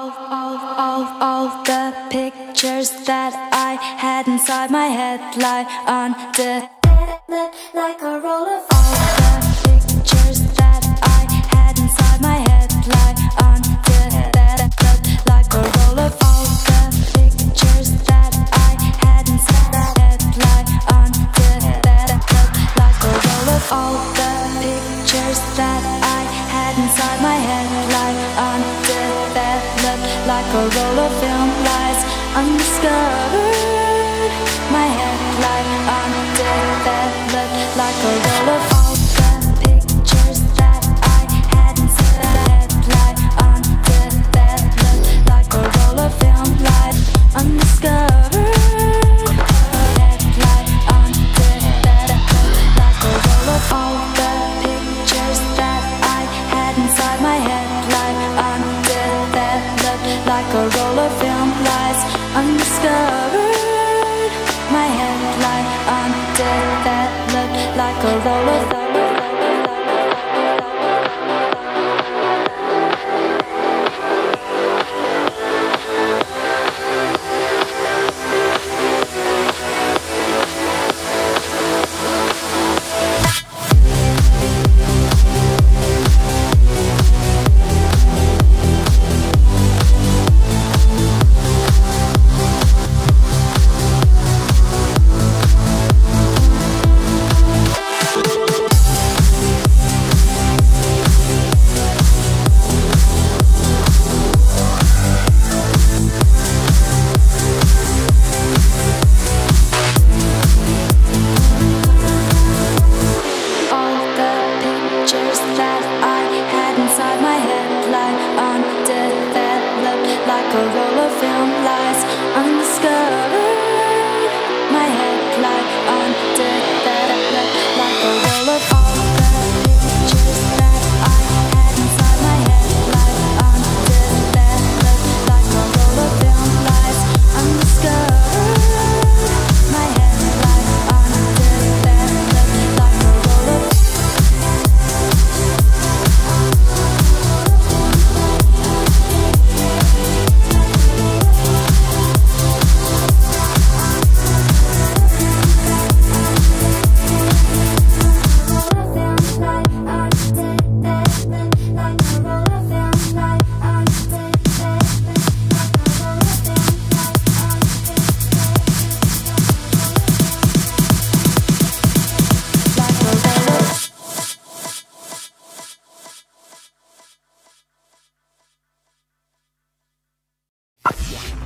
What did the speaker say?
All, all, all, all the pictures that I had inside my head lie on the like a roll of all the pictures that I had inside my head lie on the bed like a roll of all the pictures that I had inside my head lie on the bed like a roll of all the pictures that I had inside my head lie on the like a roll of film lies undiscovered like a roll of film lies undiscovered. My head lie on the like a roll of of